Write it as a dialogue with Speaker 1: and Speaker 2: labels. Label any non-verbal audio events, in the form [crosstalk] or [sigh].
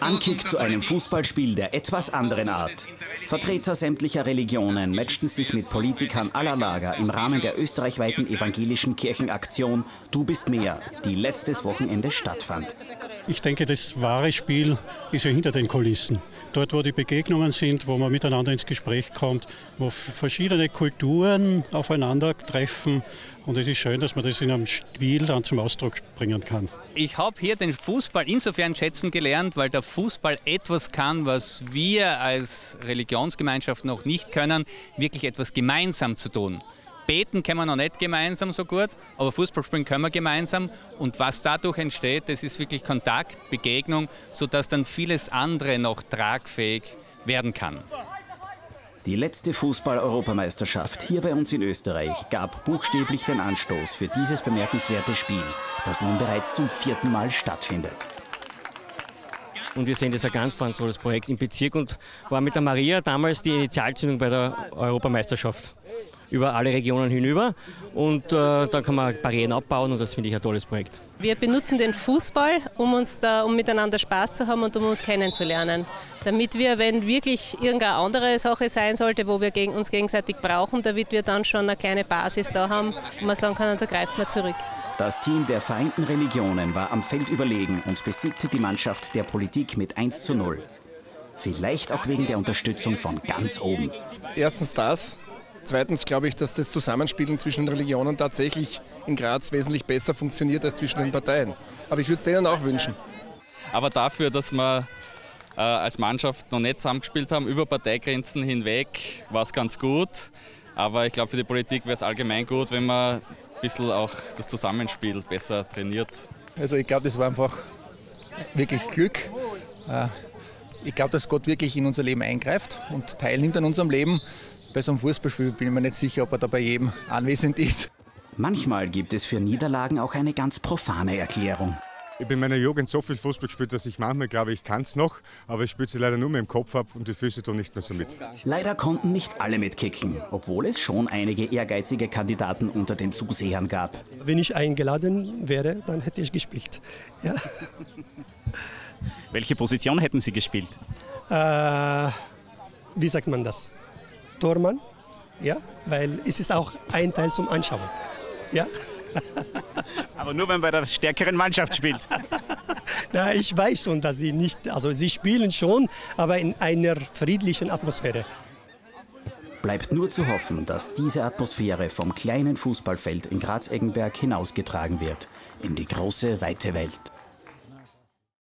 Speaker 1: Ankick zu einem Fußballspiel der etwas anderen Art. Vertreter sämtlicher Religionen matchten sich mit Politikern aller Lager im Rahmen der österreichweiten evangelischen Kirchenaktion Du bist mehr, die letztes Wochenende stattfand.
Speaker 2: Ich denke, das wahre Spiel ist ja hinter den Kulissen. Dort, wo die Begegnungen sind, wo man miteinander ins Gespräch kommt, wo verschiedene Kulturen aufeinandertreffen. Und es ist schön, dass man das in einem Spiel dann zum Ausdruck bringen kann.
Speaker 3: Ich habe hier den Fußball insofern schätzen gelernt, weil der Fußball etwas kann, was wir als Religionsgemeinschaft noch nicht können, wirklich etwas gemeinsam zu tun. Beten können wir noch nicht gemeinsam so gut, aber Fußball spielen können wir gemeinsam. Und was dadurch entsteht, das ist wirklich Kontakt, Begegnung, sodass dann vieles andere noch tragfähig werden kann.
Speaker 1: Die letzte Fußball-Europameisterschaft hier bei uns in Österreich gab buchstäblich den Anstoß für dieses bemerkenswerte Spiel, das nun bereits zum vierten Mal stattfindet.
Speaker 4: Und wir sehen das ein ganz tolles Projekt im Bezirk und war mit der Maria damals die Initialzündung bei der Europameisterschaft über alle Regionen hinüber. Und äh, da kann man Barrieren abbauen und das finde ich ein tolles Projekt.
Speaker 5: Wir benutzen den Fußball, um uns da, um miteinander Spaß zu haben und um uns kennenzulernen. Damit wir, wenn wirklich irgendeine andere Sache sein sollte, wo wir gegen uns gegenseitig brauchen, damit wir dann schon eine kleine Basis da haben, wo man sagen kann, da greift man zurück.
Speaker 1: Das Team der Vereinten Religionen war am Feld überlegen und besiegte die Mannschaft der Politik mit 1 zu 0. Vielleicht auch wegen der Unterstützung von ganz oben.
Speaker 6: Erstens das, Zweitens glaube ich, dass das Zusammenspielen zwischen Religionen tatsächlich in Graz wesentlich besser funktioniert als zwischen den Parteien. Aber ich würde es denen auch wünschen.
Speaker 7: Aber dafür, dass wir äh, als Mannschaft noch nicht zusammengespielt haben, über Parteigrenzen hinweg, war es ganz gut. Aber ich glaube, für die Politik wäre es allgemein gut, wenn man bisschen auch das Zusammenspiel besser trainiert.
Speaker 8: Also ich glaube, das war einfach wirklich Glück. Äh, ich glaube, dass Gott wirklich in unser Leben eingreift und teilnimmt an unserem Leben. Bei so einem Fußballspiel bin ich mir nicht sicher, ob er da bei jedem anwesend ist.
Speaker 1: Manchmal gibt es für Niederlagen auch eine ganz profane Erklärung.
Speaker 9: Ich habe in meiner Jugend so viel Fußball gespielt, dass ich manchmal glaube, ich kann es noch, aber ich spiele sie leider nur mit dem Kopf ab und die Füße tun nicht mehr so mit.
Speaker 1: Leider konnten nicht alle mitkicken, obwohl es schon einige ehrgeizige Kandidaten unter den Zusehern gab.
Speaker 10: Wenn ich eingeladen wäre, dann hätte ich gespielt. Ja.
Speaker 3: Welche Position hätten Sie gespielt?
Speaker 10: Äh, wie sagt man das? Tormann, ja, weil es ist auch ein Teil zum Anschauen. Ja. [laughs]
Speaker 3: Aber nur wenn man bei der stärkeren Mannschaft spielt. [laughs]
Speaker 10: Na, ich weiß schon, dass sie nicht, also sie spielen schon, aber in einer friedlichen Atmosphäre.
Speaker 1: Bleibt nur zu hoffen, dass diese Atmosphäre vom kleinen Fußballfeld in Graz-Eggenberg hinausgetragen wird in die große, weite Welt.